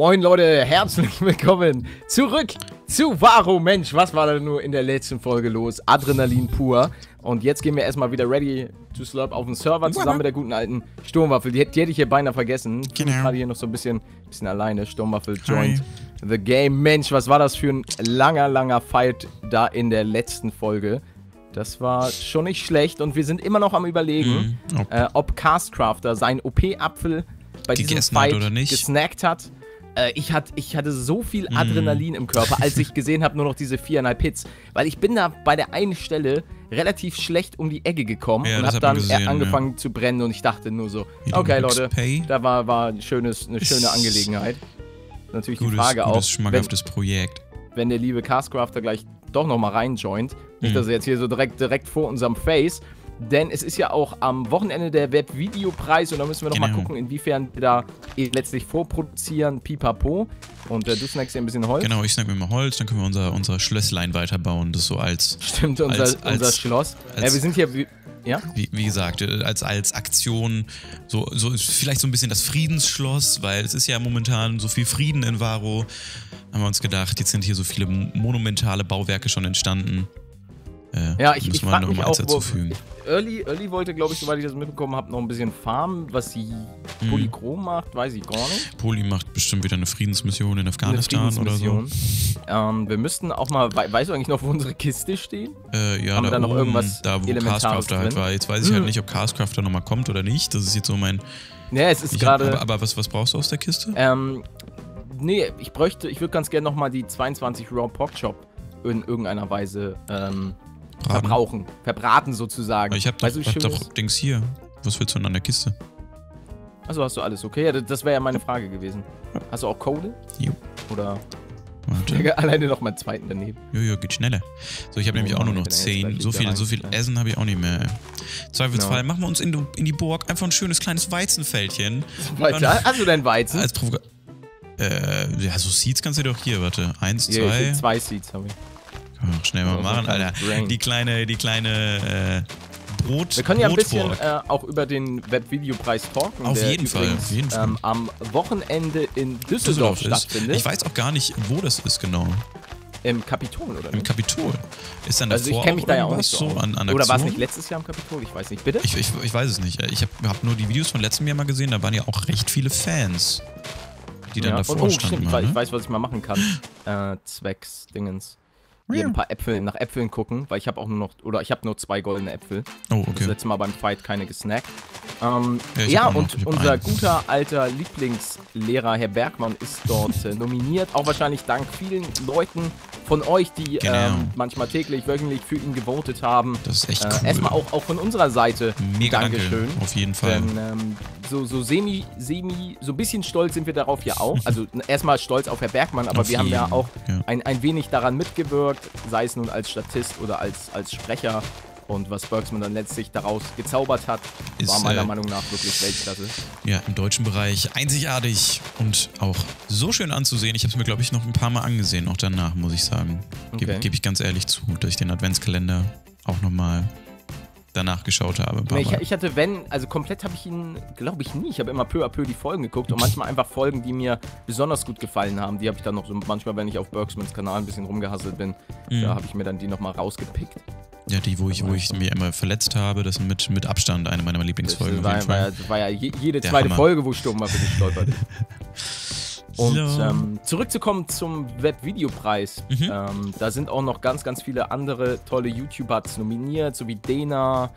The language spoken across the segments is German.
Moin Leute, herzlich willkommen zurück zu Varo. Mensch, was war da nur in der letzten Folge los? Adrenalin pur. Und jetzt gehen wir erstmal wieder ready to slurp auf den Server zusammen mit der guten alten Sturmwaffel. Die, die hätte ich hier beinahe vergessen. Ich bin Genau. gerade hier noch so ein bisschen, bisschen alleine. Sturmwaffel joint the game. Mensch, was war das für ein langer, langer Fight da in der letzten Folge? Das war schon nicht schlecht und wir sind immer noch am überlegen, Mhm, ob- äh, ob Castcrafter seinen OP-Apfel bei diesem Gegessen hat Fight oder nicht. gesnackt hat. Äh, ich, hat, ich hatte so viel Mhm. Adrenalin im Körper, als ich gesehen habe, nur noch diese viereinhalb Hits. Weil ich bin da bei der einen Stelle relativ schlecht um die Ecke gekommen Ja, und habe dann gesehen, angefangen zu brennen und ich dachte nur so, okay Leute, da war, war ein schönes, eine schöne Angelegenheit. Natürlich die Gutes, Frage gutes auch, wenn, schmackhaftes Projekt. wenn der liebe Castcrafter gleich doch nochmal reinjoint. Nicht, Mhm. dass er jetzt hier so direkt, direkt vor unserem Face. Denn es ist ja auch am Wochenende der Webvideopreis und da müssen wir nochmal Genau. gucken, inwiefern wir da letztlich vorproduzieren, pipapo. Und äh, du snackst ja ein bisschen Holz. Genau, ich snack mir mal Holz, dann können wir unser, unser Schlösslein weiterbauen. Das so als, Stimmt, unser, Als- unser als- Schloss. ja, als- wir sind hier, wie, ja? wie, wie gesagt, äh, als, als Aktion, so, so ist vielleicht so ein bisschen das Friedensschloss, weil es ist ja momentan so viel Frieden in Varo. Haben wir uns gedacht, jetzt sind hier so viele monumentale Bauwerke schon entstanden. Ja, ich, ich frage mich auch, wo. Early, Early wollte, glaube ich, soweit ich das mitbekommen habe, noch ein bisschen farmen, was sie Mhm. polychrom macht, weiß ich gar nicht. Poli macht bestimmt wieder eine Friedensmission in Eine Afghanistan oder so. Friedensmission. Ähm, wir müssten auch mal, wei- weißt du eigentlich noch, wo unsere Kiste steht? Äh, ja, Haben wir da, da noch irgendwas da wo Castcrafter halt war. Jetzt weiß ich halt Hm. nicht, ob Castcrafter nochmal kommt oder nicht. Das ist jetzt so mein. Ja, es ist gerade. aber aber was, was brauchst du aus der Kiste? Ähm, nee, ich bräuchte, ich würde ganz gerne nochmal die 22 Raw Pork Chop in irgendeiner Weise ähm, Braten. verbrauchen. Verbraten sozusagen. Ich hab doch, weißt du, wie hab doch? Dings hier. Was willst du denn an der Kiste? Achso, hast du alles okay? Ja, das, wäre ja meine Frage gewesen. Hast du auch Kohle? Jo. Oder Warte. alleine noch meinen zweiten daneben? Jojo, geht schneller. So, ich habe Oh nämlich auch nur noch ich bin ja jetzt 10. gleich So viel, so viel. Essen habe ich auch nicht mehr. Zweifelsfall Genau. machen wir uns in, die- in die Burg einfach ein schönes kleines Weizenfältchen. Weiter. Hast du deinen Weizen? Als Provoka äh, ja, so Seeds kannst du doch hier, warte. Eins, ich- zwei. zwei Seeds habe ich. Können wir doch schnell mal Also, machen, Alter. Brain. Die kleine, die kleine äh, Brot. Wir können ja ein bisschen äh, auch über den Webvideopreis talken. Auf der jeden Fall, übrigens, auf jeden Fall. Ähm, am Wochenende in Düsseldorf, Düsseldorf ist. stattfindet. Ich weiß auch gar nicht, wo das ist genau. Im Kapitol, oder Im? Kapitol. Ist dann Also ich davor kenne mich da ja auch nicht so an, an Oder war es nicht letztes Jahr im Kapitol? Ich weiß nicht. Bitte? Ich, ich, ich weiß es nicht. Ich habe hab nur die Videos von letztem Jahr mal gesehen, da waren ja auch recht viele Fans, die dann ja. davor Und, oh, standen. stimmt, ich, mal, weiß, ich ne? weiß, was ich mal machen kann. äh, zwecks Dingens. Hier ein paar Äpfel, nach Äpfeln gucken, weil ich habe auch nur noch, oder ich habe nur zwei goldene Äpfel. Oh, Das okay. letzte Mal beim Fight keine gesnackt. Ähm, Ja, ja, und unser einen. guter alter Lieblingslehrer, Herr Bergmann, ist dort äh, nominiert. Auch wahrscheinlich dank vielen Leuten von euch, die Genau. ähm, manchmal täglich, wöchentlich für ihn gewotet haben. Das ist echt Äh, cool. Erstmal auch, auch von unserer Seite Mega Dankeschön. Danke, auf jeden Fall. Denn ähm, so, so semi, semi, so ein bisschen stolz sind wir darauf ja auch. Also erstmal stolz auf Herr Bergmann, aber Auf wir haben ja auch ja. ein, ein wenig daran mitgewirkt, sei es nun als Statist oder als, als Sprecher. Und was Bergsman dann letztlich daraus gezaubert hat, Ist, war meiner äh, Meinung nach wirklich Weltklasse. Ja, im deutschen Bereich einzigartig und auch so schön anzusehen. Ich habe es mir, glaube ich, noch ein paar Mal angesehen, auch danach, muss ich sagen. Gebe Okay. geb ich ganz ehrlich zu, dass ich den Adventskalender auch nochmal danach geschaut habe. Ich, ich hatte, wenn, also komplett habe ich ihn, glaube ich, nie. Ich habe immer peu à peu die Folgen geguckt und manchmal einfach Folgen, die mir besonders gut gefallen haben. Die habe ich dann noch so, manchmal, wenn ich auf Bergsmans Kanal ein bisschen rumgehasselt bin, Mhm. da habe ich mir dann die nochmal rausgepickt. Ja, die, wo ich, wo ich mich immer verletzt habe, das sind mit, mit Abstand eine meiner Das Lieblingsfolgen. war, auf jeden war, ja, das war ja je, jede zweite. Folge, wo Sturm mal für gestolpert ist. Und So. ähm, zurückzukommen zum Webvideopreis. Mhm. Ähm, da sind auch noch ganz, ganz viele andere tolle YouTuber nominiert, so wie Dena.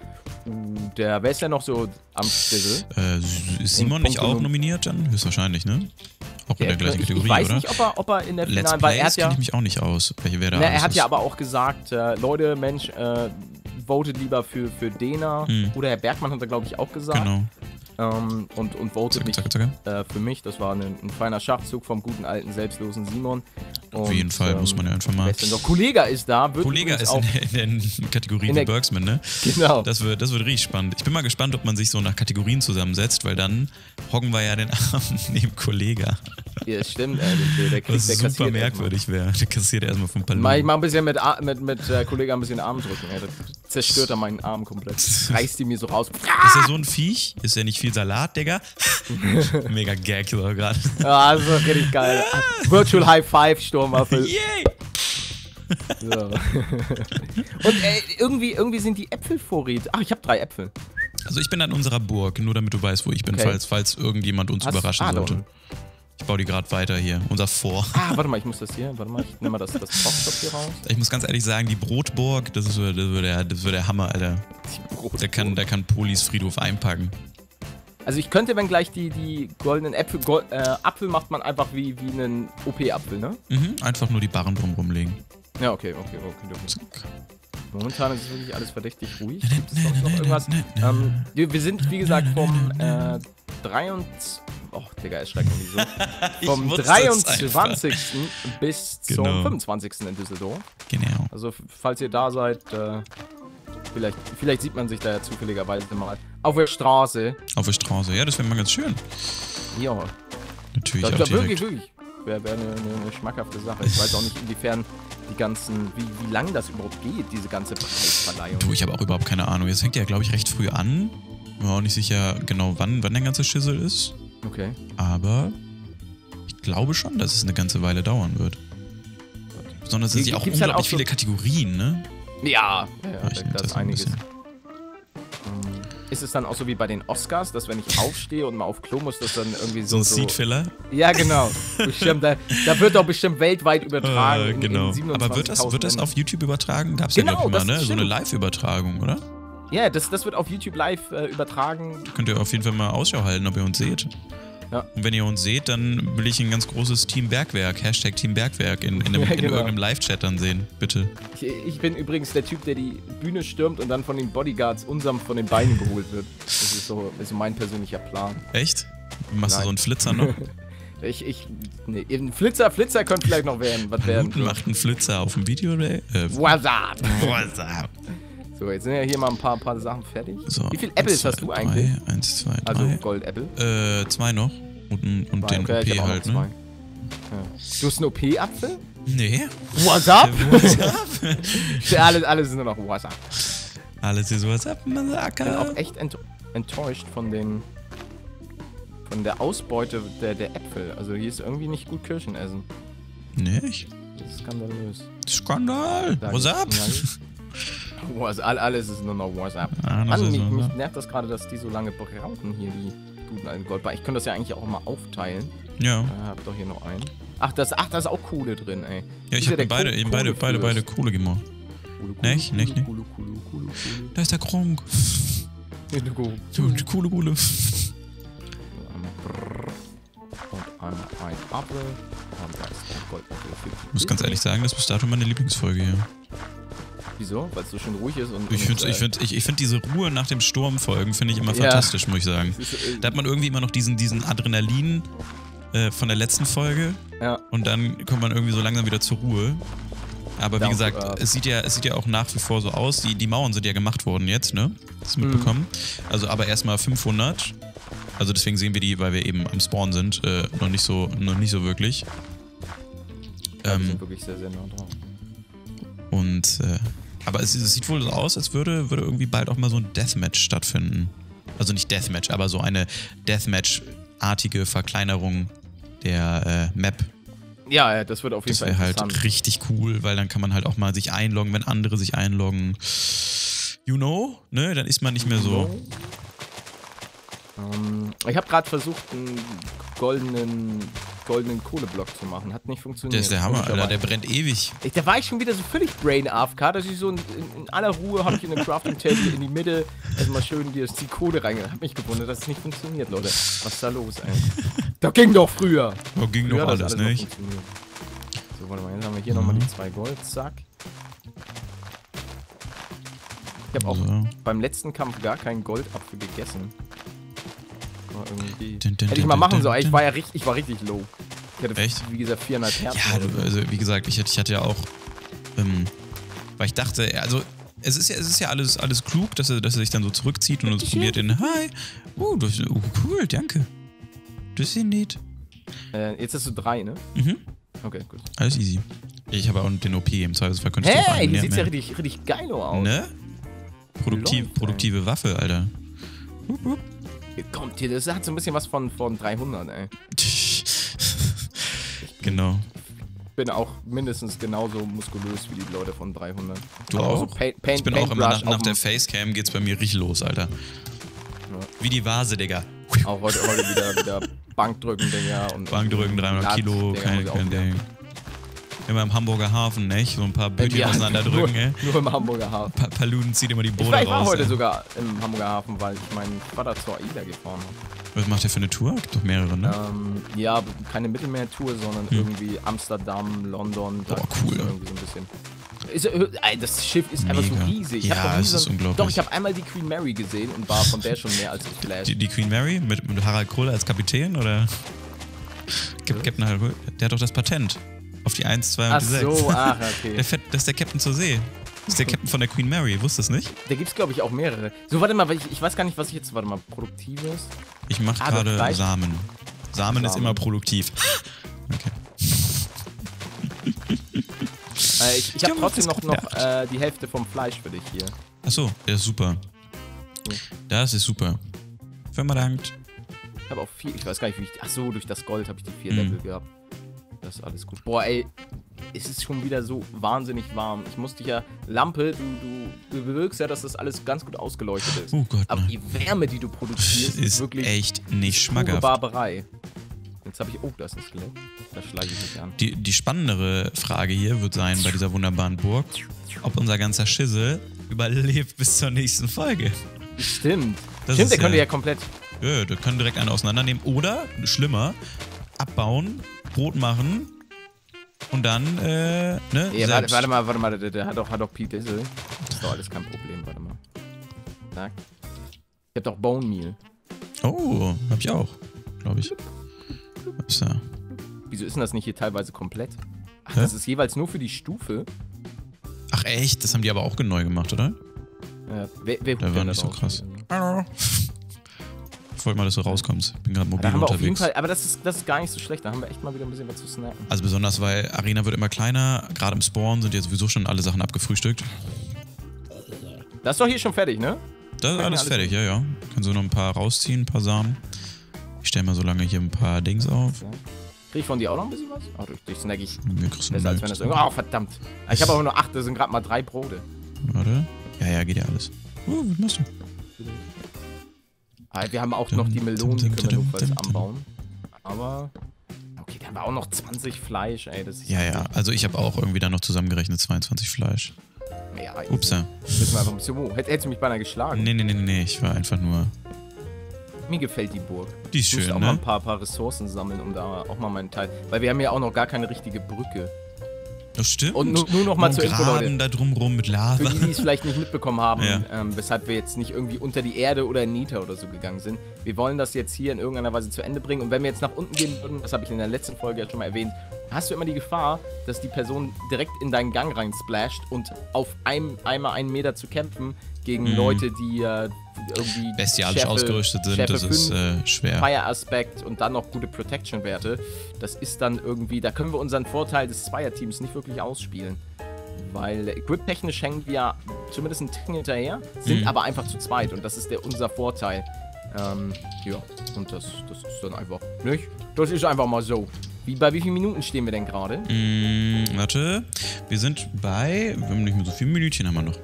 Der, wer ist denn noch so am Stissel? Äh, ist Simon nicht auch Nom- nominiert dann? Höchstwahrscheinlich, ne? Auch in der gleichen ich, Kategorie, ich weiß oder? nicht, ob er, ob er in der Let's Finale, weil er hat ja, ich mich auch nicht aus. Welche wer da na, er hat ist. ja aber auch gesagt, äh, Leute, Mensch, äh, votet lieber für, für Dena. Mhm. Oder Herr Bergmann hat er, glaube ich, auch gesagt. Genau. Ähm, und, und votet Zacke, mich zacke, zacke. äh, für mich. Das war ein, ein feiner Schachzug vom guten alten, selbstlosen Simon. Auf Und, jeden Fall muss man ja einfach mal. noch? Kollega ist da. Wird Kollega ist in der, in der Kategorie In der- Bergsman, ne? Genau. Das wird, das wird richtig spannend. Ich bin mal gespannt, ob man sich so nach Kategorien zusammensetzt, weil dann hocken wir ja den Arm neben Kollega. ja, stimmt, ey, der, der, kriegt, Was der super merkwürdig wäre. Der kassiert erstmal vom. Mal, ich mach ein bisschen mit, A- mit, mit äh, Kollege ein bisschen Arm drücken. Ey. Das zerstört er meinen Arm komplett. Reißt die mir so raus. Ist ja so ein Viech? Ist ja nicht viel Salat, Digga? Mega Gag so gerade. Ah, das ist richtig geil. Virtual High Five, Sturmwaffel. Yay! So. Und ey, irgendwie, irgendwie sind die Äpfel Vorräte. Ach, ich habe drei Äpfel. Also ich bin an unserer Burg, nur damit du weißt, wo ich bin, Okay. falls, falls irgendjemand uns Hast- überraschen ah, sollte. Ich baue die gerade weiter hier. Unser Vor. Ah, warte mal, ich muss das hier. Warte mal, ich nehme mal das, das Kochstoff hier raus. Ich muss ganz ehrlich sagen, die Brotburg, das ist so, das wird der, das wird der Hammer, Alter. Da kann, da kann Polis Friedhof einpacken. Also ich könnte, wenn gleich die, die goldenen Äpfel, Gol äh, Apfel macht man einfach wie, wie einen OP-Apfel, ne? Mhm, einfach nur die Barren drumrum legen. Ja, okay, okay, okay. okay. Momentan ist es wirklich alles verdächtig ruhig. Gibt es sonst noch irgendwas? Ähm, wir, wir sind, wie gesagt, vom äh, 23. Oh, Digga, erschrecken mich so. Vom wusste es 23. bis zum Genau. 25. in Düsseldorf. Genau. Also, falls ihr da seid, äh, vielleicht, vielleicht sieht man sich da ja zufälligerweise mal auf der Straße. Auf der Straße. Ja, das wäre mal ganz schön. Ja, Natürlich das auch wäre wirklich, wirklich. Wäre wär eine, eine, schmackhafte Sache. Ich weiß auch nicht, inwiefern die ganzen, wie, wie lange das überhaupt geht, diese ganze Preisverleihung. Du, ich habe auch überhaupt keine Ahnung. Jetzt fängt ja, glaube ich, recht früh an. Bin mir auch nicht sicher genau, wann, wann der ganze Schissel ist. Okay. Aber ich glaube schon, dass es eine ganze Weile dauern wird. Besonders sind ja auch halt unglaublich auch so- viele Kategorien, ne? Ja, ja, ja Ich da, ist ein einiges. Ähm, Ist es dann auch so wie bei den Oscars, dass wenn ich aufstehe und mal auf Klo muss, das dann irgendwie So so. ein so Seedfiller. ja, genau. Bestimmt, da, da wird doch bestimmt weltweit übertragen. Äh, in- genau. In Aber wird das, 27.000 wird das auf YouTube übertragen? Gab's Genau, ja, glaube ich, mal, ne? ist So eine stimmt. Live-Übertragung, oder? Ja, das, das wird auf YouTube live äh, übertragen. Könnt ihr auf jeden Fall mal Ausschau halten, ob ihr uns seht. Ja. Und wenn ihr uns seht, dann will ich ein ganz großes Team Bergwerk, Hashtag Team Bergwerk, in, in, einem, Ja, in genau. irgendeinem Live-Chat dann sehen. Bitte. Ich, ich bin übrigens der Typ, der die Bühne stürmt und dann von den Bodyguards unserem von den Beinen geholt wird. Das ist so, ist so mein persönlicher Plan. Echt? Machst du Nein. so einen Flitzer noch? Ich, ich, nee, ein Flitzer, Flitzer könnte vielleicht noch werden. Was werden? Macht einen Flitzer auf dem Video, Ray. Äh, What's up? So, jetzt sind ja hier mal ein paar, paar Sachen fertig. So, Wie viel Apples zwei, hast du drei, eigentlich? Eins, zwei, Also drei. Gold-Apple. Äh, zwei noch. Und, und den Okay, OP halt, ne? Ja. Du hast einen OP-Apfel? Nee. What's up? Alles, alles sind nur noch What's up. Alles ist what's up, Ich bin auch echt ent enttäuscht von den von der Ausbeute der, der Äpfel. Also hier ist irgendwie nicht gut Kirschen essen. Nicht? Das ist skandalös. Skandal. Sag What's ich. up? Ja, What's, all, alles ist nur noch What's up. Ah, Mann, mich, so, mich ne? nervt das gerade, dass die so lange brauchen hier, die guten alten Goldbar. Ich könnte das ja eigentlich auch mal aufteilen. Ja. Ich hab doch hier noch einen. Ach, das, ach, da ist auch Kohle drin, ey. Ja, ich habe beide, eben beide, beide, beide. Kohle gemacht. Kohle, Kohle, Nicht? Nicht, nicht? Kohle, Kohle, Kohle, Da ist der Kronk. Kohle. Kohle. Und einmal ein Apfel. Und da ist ein Goldapfel. Ich muss ganz ehrlich sagen, das ist bis dato meine Lieblingsfolge hier. Wieso? Weil es so schön ruhig ist und. Ich finde äh, ich find, ich, ich find diese Ruhe nach dem Sturm folgen, finde ich immer Ja. fantastisch, muss ich sagen. äh, Da hat man irgendwie immer noch diesen, diesen Adrenalin äh, von der letzten Folge Ja, und dann kommt man irgendwie so langsam wieder zur Ruhe. Aber wie gesagt, es sieht, ja, es sieht ja auch nach wie vor so aus. Die, die Mauern sind ja gemacht worden jetzt, ne? Hast du Mhm. mitbekommen? Also aber erstmal 500. Also deswegen sehen wir die, weil wir eben am Spawn sind, äh, noch, nicht so, noch nicht so wirklich. ja die Ähm, sind wirklich sehr, sehr nah dran. Und, äh, aber es, es sieht wohl so aus, als würde, würde irgendwie bald auch mal so ein Deathmatch stattfinden. Also nicht Deathmatch, aber so eine Deathmatch-artige Verkleinerung der äh, Map. Ja, ja, das wird auf jeden Das Fall wäre halt richtig cool, weil dann kann man halt auch mal sich einloggen, wenn andere sich einloggen. You know, ne? Dann ist man nicht mehr so. Ähm, ich habe gerade versucht, einen goldenen, goldenen Kohleblock zu machen. Hat nicht funktioniert. Der ist der Hammer, Alter. Der brennt ewig. Ich, da war ich schon wieder so völlig brain AFK, dass ich so in, in, aller Ruhe habe ich in der Crafting Table in die Mitte erstmal schön die, die Kohle reingegangen. Hab mich gewundert, dass es nicht funktioniert, Leute. Was ist da los, ey? Da ging doch früher. Oh, ging Früher doch hat alles, noch nicht? So, warte mal, jetzt haben wir hier nochmal die zwei Gold, zack. Ich habe auch So. beim letzten Kampf gar keinen Goldapfel gegessen. War irgendwie... Dun, dun, Hätte ich mal machen sollen. Ich war ja richtig, ich war richtig low. Ich hatte, Echt? wie gesagt, 400 Herzen. Ja, du, also wie gesagt, ich, hatte- ich hatte ja auch, ähm, weil ich dachte, also es ist ja, es ist ja alles, alles klug, dass er, dass er sich dann so zurückzieht und uns probiert in Hi. Oh, das, oh, cool, danke. Das ist ja nett. Äh, jetzt hast du drei, ne? Mhm. Okay, gut. Alles easy. Ich habe auch den OP im Zweifelsfall könnte ich drauf Hey, eingehen, die sieht ja richtig, richtig geil aus. Ne? Produktiv, läuft, ey. produktive Waffe, Alter. Kommt hier, das hat so ein bisschen was von, von 300, ey. genau. bin auch mindestens genauso muskulös wie die Leute von 300. Du Aber auch? So Paint, Paint, ich bin auch immer nach, nach der Facecam geht's bei mir richtig los, Alter. Wie die Vase, Digga. Auch heute, heute wieder, wieder Bankdrücken, Digga. Und Bankdrücken, 300 Lat, Kilo, kein, ich kein. Ding. Immer im Hamburger Hafen, ne? So ein paar Bötchen Ja, auseinanderdrücken, ey. nur, im Hamburger Hafen. Pa Paluden zieht immer die Ich Boote war, ich war raus. heute ey. sogar im Hamburger Hafen, weil ich meinen Vater zur AIDA gefahren habe. Was macht der für eine Tour? Gibt doch mehrere, ne? Ähm, ja, keine Mittelmeertour, sondern irgendwie Amsterdam, London. Hm. Boah, cool. Irgendwie so ein bisschen. Ist, äh, das Schiff ist einfach so Mega. riesig. Ich Ja, es so ist unglaublich. Doch, ich habe einmal die Queen Mary gesehen und war von der schon mehr als geflasht. Die, die Queen Mary mit, mit Harald Kohl als Kapitän oder? Cap Captain Harald Kohl, der hat doch das Patent auf die 1, 2 und Ach die 6. so, ach, okay. Der Fett, das ist der Captain zur See. Das ist der Captain von der Queen Mary, wusstest du nicht? Da gibt's glaube ich, auch mehrere. So, warte mal, ich, ich weiß gar nicht, was ich jetzt. Warte mal, Produktives. Ich mache Ah, gerade Fleisch? Samen. Samen ist Samen. immer produktiv. Okay. Äh, ich ich habe trotzdem noch, noch äh, die Hälfte vom Fleisch für dich hier. Achso, der ist super. Ja. Das ist super. Firma dankt. Ich habe auch viel. Ich weiß gar nicht, wie ich. Ach so, durch das Gold habe ich die vier Mhm. Level gehabt. Das ist alles gut. Boah, ey. Es ist schon wieder so wahnsinnig warm. Ich musste ja. Lampe, du, du, du bewirkst ja, dass das alles ganz gut ausgeleuchtet ist. Oh Gott, Aber ne. die Wärme, die du produzierst, ist, Ist wirklich echt nicht schmackhaft. Barbarei. Jetzt habe ich. Oh, da ist Skelett. Da schleiche ich mich an. Die, die spannendere Frage hier wird sein bei dieser wunderbaren Burg, ob unser ganzer Schissel überlebt bis zur nächsten Folge. Stimmt. Das Stimmt, der könnte ja- ja komplett. Ja, wir können direkt einen auseinandernehmen. Oder, schlimmer, abbauen, Brot machen und dann, äh, ne? Ja, warte, warte mal, warte mal, der, hat doch, hat doch Pete Dissel. Das ist doch alles kein Problem, warte mal. Zack. Ich hab doch Bone Meal. Oh, hab ich auch, glaube ich. So. Wieso ist denn das nicht hier teilweise komplett? Ach, Hä? das ist jeweils nur für die Stufe. Ach echt, das haben die aber auch neu gemacht, oder? Ja, wer, wer hupt war nicht da so krass. Hallo. Ich wollte mal, dass du rauskommst. Ich bin gerade mobil wir auf jeden unterwegs. Fall, aber das ist, das ist gar nicht so schlecht. Da haben wir echt mal wieder ein bisschen was zu snacken. Also besonders, weil Arena wird immer kleiner. Gerade im Spawn sind ja sowieso schon alle Sachen abgefrühstückt. Das ist doch hier schon fertig, ne? Das ist alles alles fertig, ja, ja. Kannst du noch ein paar rausziehen, ein paar Samen. Ich stelle mal so lange hier ein paar Dings auf. Krieg ich von dir auch noch ein bisschen was? Oh, durch, durch snack ich. Mir kriegst du Besser als wenn das irgendwie. Oh, verdammt. Ich habe aber nur acht, das sind gerade mal drei Brote. Warte. Ja, ja, geht ja alles. Uh, was machst du? Ah, wir haben auch noch die Melonen, die können wir notfalls anbauen. Aber. Okay, da haben wir auch noch 20 Fleisch, ey. Das ist Ja, ja. Also ich habe auch irgendwie da noch zusammengerechnet 22 Fleisch. Ja, Upsa. Müssen wir einfach ein bisschen. Oh, hätt- hättest du mich beinahe geschlagen. Nee, nee, nee, nee. Ich war einfach nur... Mir gefällt die Burg. Die ist Ich muss schön, auch mal ne? ein paar, paar Ressourcen sammeln, um da auch mal meinen Teil. Weil wir haben ja auch noch gar keine richtige Brücke. Das stimmt. Und nur- nur noch mal Und zur Info, graben da drumrum mit Für Lava. die, die es vielleicht nicht mitbekommen haben, Ja. ähm, weshalb wir jetzt nicht irgendwie unter die Erde oder in Nita oder so gegangen sind. Wir wollen das jetzt hier in irgendeiner Weise zu Ende bringen. Und wenn wir jetzt nach unten gehen würden, das habe ich in der letzten Folge ja schon mal erwähnt, hast du immer die Gefahr, dass die Person direkt in deinen Gang rein splasht und auf einem, einmal einen Meter zu kämpfen gegen Mhm. Leute, die äh, irgendwie Bestialisch Schärfe- ausgerüstet sind, Schärfe das ist 5, äh, schwer. Fire-Aspekt und dann noch gute Protection-Werte. Das ist dann irgendwie, da können wir unseren Vorteil des Zweierteams nicht wirklich ausspielen. Weil equip-technisch hängen wir zumindest einen Ticken hinterher, sind Mhm. aber einfach zu zweit und das ist der, unser Vorteil. Ähm, ja, und das, das ist dann einfach, nicht? Das ist einfach mal so. Wie, bei wie vielen Minuten stehen wir denn gerade? Mm, warte. Wir sind bei... Wir haben nicht mehr so viele Minütchen haben wir noch.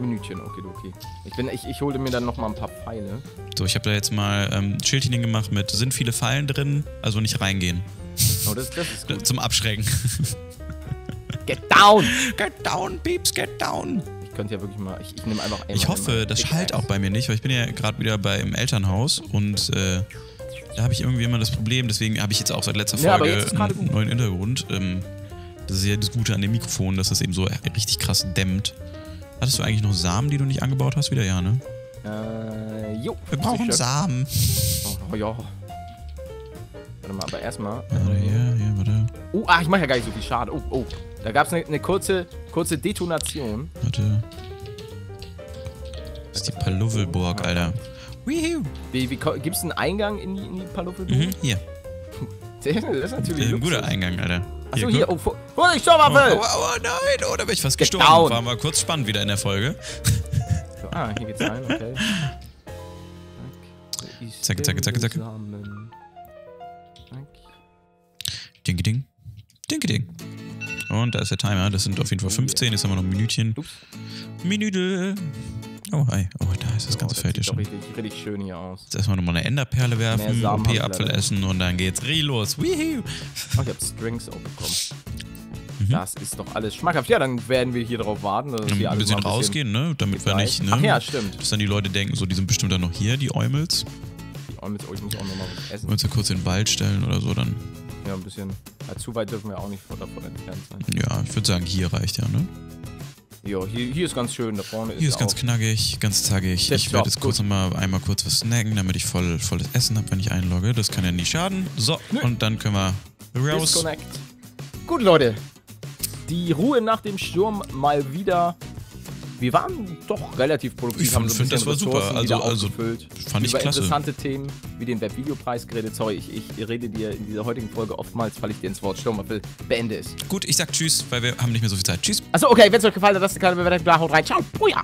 Minütchen, okay, okay. Ich, bin, ich, ich hole mir dann nochmal ein paar Pfeile. So, ich habe da jetzt mal ähm, Schildchen gemacht mit, sind viele Fallen drin, also nicht reingehen. Oh, das, das ist gut. Zum Abschrecken. Get down! Get down, Peeps, get down. Ich könnte ja wirklich mal, ich, ich nehme einfach Ich hoffe, das schallt auch bei mir nicht, weil ich bin ja gerade wieder beim Elternhaus und äh, da habe ich irgendwie immer das Problem, deswegen habe ich jetzt auch seit letzter Ja, Folge einen neuen Hintergrund. Ähm, das ist ja das Gute an dem Mikrofon, dass das eben so richtig krass dämmt. Hattest du eigentlich noch Samen, die du nicht angebaut hast? Wieder ja, ne? Äh, jo. Wir brauchen sicher. Samen. Oh, oh, ja. Warte mal, aber erstmal. Warte, hier, hier, warte. Oh, ah, ich mache ja gar nicht so viel Schade. Oh, oh. Da gab es eine ne kurze, kurze Detonation. Warte. Das ist die Paluvelburg, Alter. Wihu. Wie, wie, Gibt es einen Eingang in die, in die Paluffelburg? Mhm, hier. Das ist Das ist natürlich ein guter. Eingang, Alter. Achso, hier. Oh, vor- Vorsicht, Oh, Stopperwaffe! oh, oh nein, oh, da bin ich fast Get gestorben. down. War mal kurz spannend wieder in der Folge. Ah, hier geht's rein, okay. Zacke, zacke. Zusammen. Zack. Dingi ding. Dingi ding. Und da ist der Timer. Das sind auf jeden Fall 15. Jetzt haben wir noch ein Minütchen. Ups. Minüte. Oh, hi. Oh, da ist das ganze Feld hier sieht doch schon. richtig, richtig schön hier aus. Jetzt erstmal nochmal eine Enderperle werfen, wir OP-Apfel essen und dann geht's richtig los. Oh, ich hab Strings auch bekommen. Mhm. Das ist doch alles schmackhaft. Ja, dann werden wir hier drauf warten. Dass hier Ein alles bisschen ein rausgehen, ne? Damit wir nicht, ne? Ach ja, stimmt. Dass dann die Leute denken, so, die sind bestimmt dann noch hier, die Eumels. Oh, mit- oh, ich muss auch noch mal was essen. Wenn wir uns ja kurz in den Wald stellen oder so, dann, Ja, ein bisschen. Ja, zu weit dürfen wir auch nicht von davon entfernt sein. ja, ich würde sagen, hier reicht ja, ne? Jo, hier, hier ist ganz schön. Da vorne ist Hier ist ja ganz auch knackig, ganz zackig. Ich werde jetzt kurz gut. noch mal einmal kurz was snacken, damit ich voll, volles Essen habe, wenn ich einlogge. Das kann ja nicht schaden. So, Nö. und dann können wir raus. Disconnect. Gut, Leute. Die Ruhe nach dem Sturm mal wieder. Wir waren doch relativ produktiv. Ich haben find- so das war super. Also- also, fand ich Über klasse. interessante Themen wie den Webvideopreis geredet. Sorry, ich, ich rede dir in dieser heutigen Folge oftmals, falle ich dir ins Wort. Sturmapfel, beende es. Gut, ich sag Tschüss, weil wir haben nicht mehr so viel Zeit. Tschüss. Achso, okay, wenn es euch gefallen hat, lasst eine kleine Bewertung da, haut rein. Ciao, Puja.